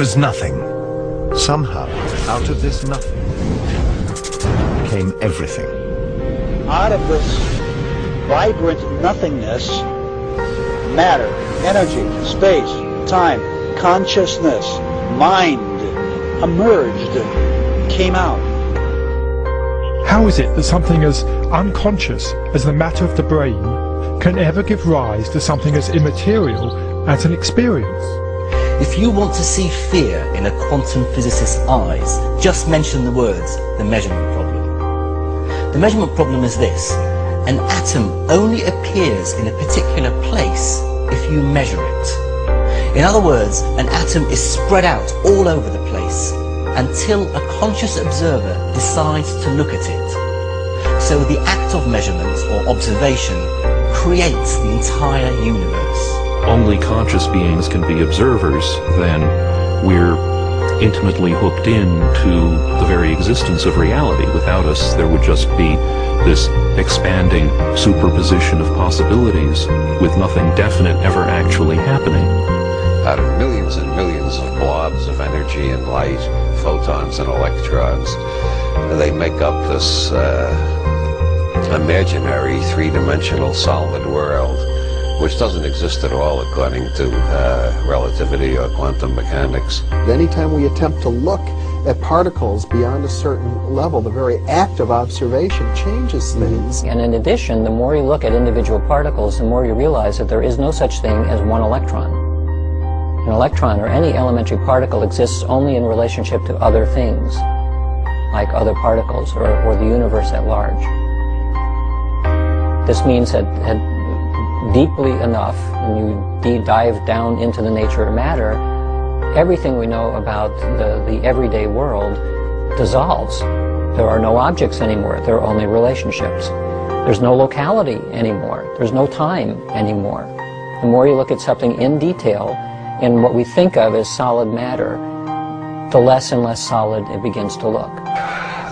was nothing. Somehow, out of this nothing, came everything. Out of this vibrant nothingness, matter, energy, space, time, consciousness, mind emerged, came out. How is it that something as unconscious as the matter of the brain can ever give rise to something as immaterial as an experience? If you want to see fear in a quantum physicist's eyes, just mention the words, the measurement problem. The measurement problem is this. An atom only appears in a particular place if you measure it. In other words, an atom is spread out all over the place until a conscious observer decides to look at it. So the act of measurement or observation creates the entire universe. Only conscious beings can be observers, then we're intimately hooked in to the very existence of reality. Without us, there would just be this expanding superposition of possibilities with nothing definite ever actually happening. Out of millions and millions of blobs of energy and light, photons and electrons, they make up this uh, imaginary three-dimensional solid world which doesn't exist at all according to uh, relativity or quantum mechanics. Anytime we attempt to look at particles beyond a certain level, the very act of observation changes things. And in addition, the more you look at individual particles, the more you realize that there is no such thing as one electron. An electron or any elementary particle exists only in relationship to other things, like other particles or, or the universe at large. This means that, that deeply enough, when you dive down into the nature of matter, everything we know about the, the everyday world dissolves. There are no objects anymore. There are only relationships. There's no locality anymore. There's no time anymore. The more you look at something in detail, in what we think of as solid matter, the less and less solid it begins to look.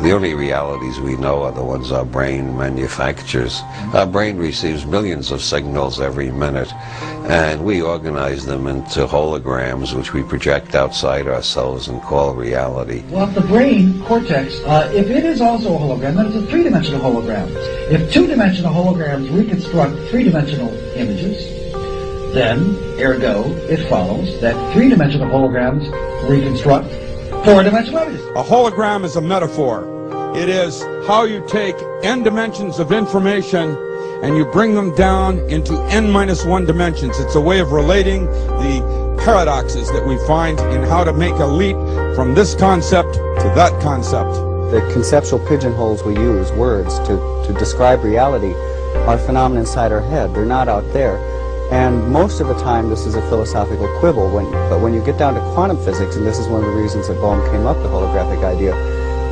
The only realities we know are the ones our brain manufactures. Our brain receives millions of signals every minute, and we organize them into holograms, which we project outside ourselves and call reality. Well, the brain cortex, uh, if it is also a hologram, then it's a three-dimensional hologram. If two-dimensional holograms reconstruct three-dimensional images, then, ergo, it follows that three-dimensional holograms reconstruct four-dimensional images. A hologram is a metaphor. It is how you take n dimensions of information and you bring them down into n minus one dimensions. It's a way of relating the paradoxes that we find in how to make a leap from this concept to that concept. The conceptual pigeonholes we use, words, to, to describe reality, are phenomena inside our head. They're not out there. And most of the time, this is a philosophical quibble. When, but when you get down to quantum physics, and this is one of the reasons that Bohm came up with the holographic idea,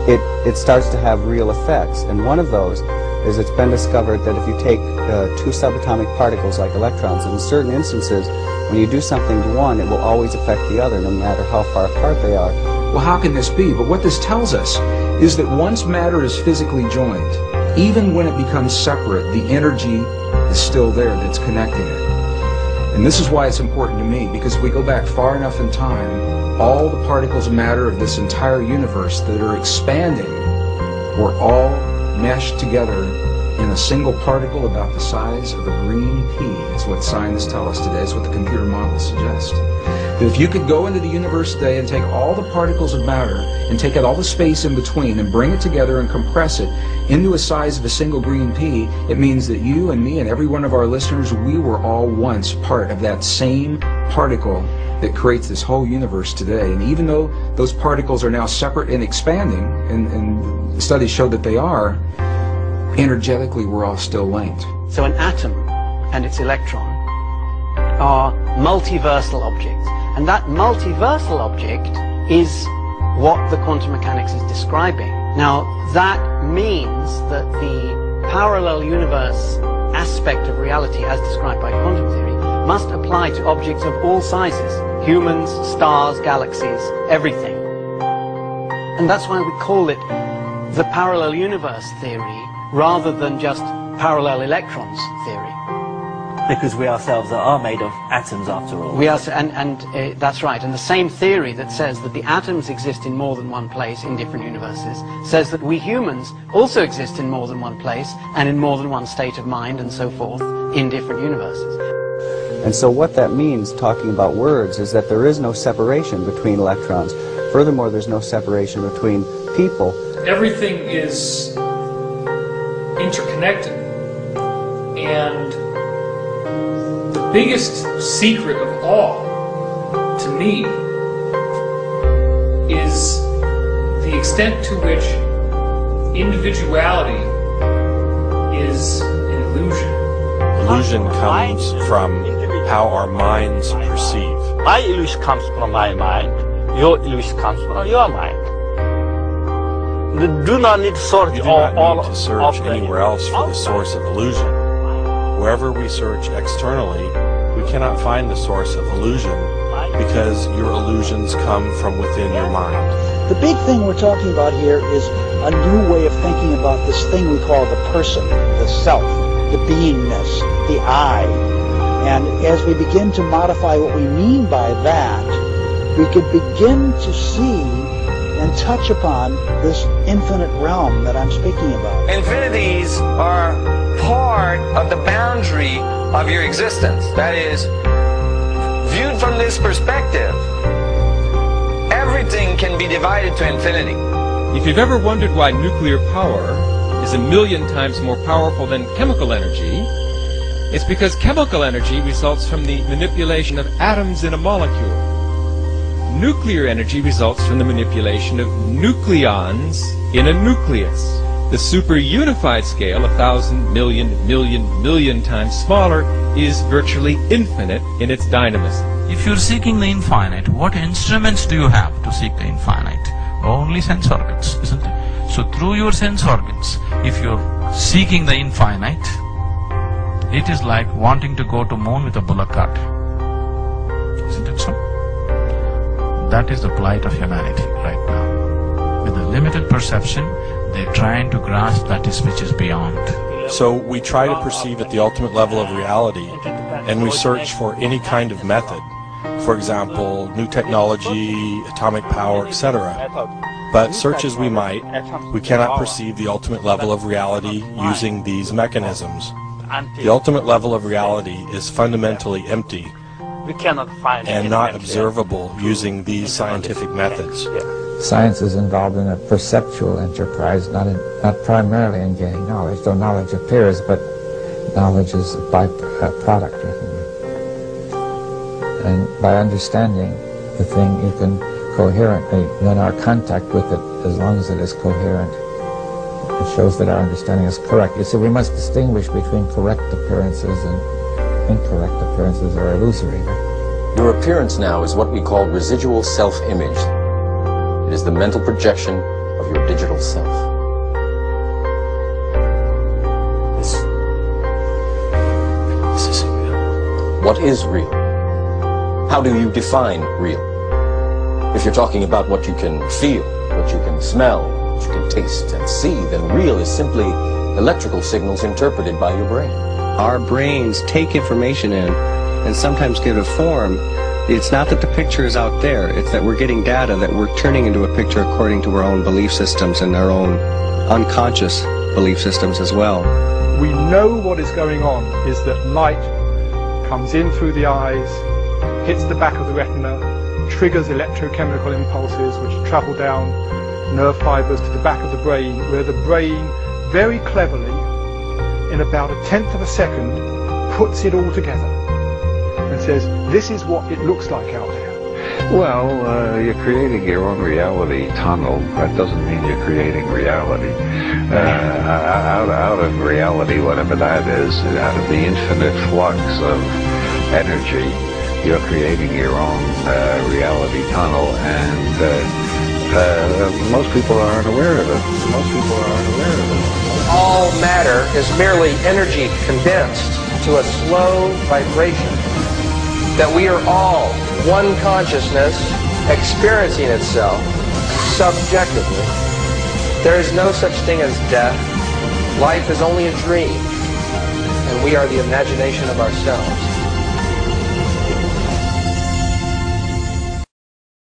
it, it starts to have real effects. And one of those is it's been discovered that if you take uh, two subatomic particles like electrons, in certain instances, when you do something to one, it will always affect the other, no matter how far apart they are. Well, how can this be? But what this tells us is that once matter is physically joined, even when it becomes separate, the energy is still there that's connecting it. And this is why it's important to me, because if we go back far enough in time, all the particles of matter of this entire universe that are expanding were all meshed together a single particle about the size of a green pea, is what scientists tell us today, is what the computer models suggest. That if you could go into the universe today and take all the particles of matter and take out all the space in between and bring it together and compress it into a size of a single green pea, it means that you and me and every one of our listeners, we were all once part of that same particle that creates this whole universe today. And even though those particles are now separate and expanding, and, and studies show that they are, energetically we're all still linked. So an atom and its electron are multiversal objects. And that multiversal object is what the quantum mechanics is describing. Now, that means that the parallel universe aspect of reality as described by quantum theory must apply to objects of all sizes. Humans, stars, galaxies, everything. And that's why we call it the parallel universe theory rather than just parallel electrons theory. Because we ourselves are made of atoms after all. We are, and, and uh, that's right. And the same theory that says that the atoms exist in more than one place in different universes says that we humans also exist in more than one place and in more than one state of mind and so forth in different universes. And so what that means, talking about words, is that there is no separation between electrons. Furthermore, there's no separation between people. Everything is interconnected. And the biggest secret of all, to me, is the extent to which individuality is an illusion. Illusion comes from how our minds perceive. My illusion comes from my mind. Your illusion comes from your mind. Do not need to search You do all, not all need to search anywhere else for the source of illusion. Wherever we search externally, we cannot find the source of illusion because your illusions come from within your mind. The big thing we're talking about here is a new way of thinking about this thing we call the person, the self, the beingness, the I. And as we begin to modify what we mean by that, we could begin to see and touch upon this infinite realm that I'm speaking about. Infinities are part of the boundary of your existence. That is, viewed from this perspective, everything can be divided to infinity. If you've ever wondered why nuclear power is a million times more powerful than chemical energy, it's because chemical energy results from the manipulation of atoms in a molecule. Nuclear energy results from the manipulation of nucleons in a nucleus. The super unified scale, a thousand, million, million, million times smaller, is virtually infinite in its dynamism. If you're seeking the infinite, what instruments do you have to seek the infinite? Only sense organs, isn't it? So through your sense organs, if you're seeking the infinite, it is like wanting to go to moon with a bullock cart. Isn't it so? That is the plight of humanity right now. With a limited perception, they're trying to grasp that is which is beyond. So we try to perceive at the ultimate level of reality, and we search for any kind of method. For example, new technology, atomic power, etc. But search as we might, we cannot perceive the ultimate level of reality using these mechanisms. The ultimate level of reality is fundamentally empty We cannot find and it not in- observable using these scientific methods. Science is involved in a perceptual enterprise, not in, not primarily in gaining knowledge, though knowledge appears, but knowledge is a byproduct. And by understanding the thing, you can coherently, then our contact with it, as long as it is coherent, it shows that our understanding is correct. You see, we must distinguish between correct appearances and incorrect appearances or illusory. Your appearance now is what we call residual self-image. It is the mental projection of your digital self. This, this is real. What is real? How do you define real? If you're talking about what you can feel, what you can smell, what you can taste and see, then real is simply electrical signals interpreted by your brain. Our brains take information in and sometimes give it a form. It's not that the picture is out there, it's that we're getting data that we're turning into a picture according to our own belief systems and our own unconscious belief systems as well. We know what is going on is that light comes in through the eyes, hits the back of the retina, triggers electrochemical impulses which travel down nerve fibers to the back of the brain, where the brain very cleverly, in about a tenth of a second, puts it all together and says, this is what it looks like out there. Well, uh, you're creating your own reality tunnel. That doesn't mean you're creating reality. Uh, out, out of reality, whatever that is, out of the infinite flux of energy, you're creating your own uh, reality tunnel, and uh, uh, most people aren't aware of it. Most people aren't aware of it. All matter is merely energy condensed to a slow vibration. That we are all one consciousness experiencing itself subjectively. There is no such thing as death. Life is only a dream. and we are the imagination of ourselves.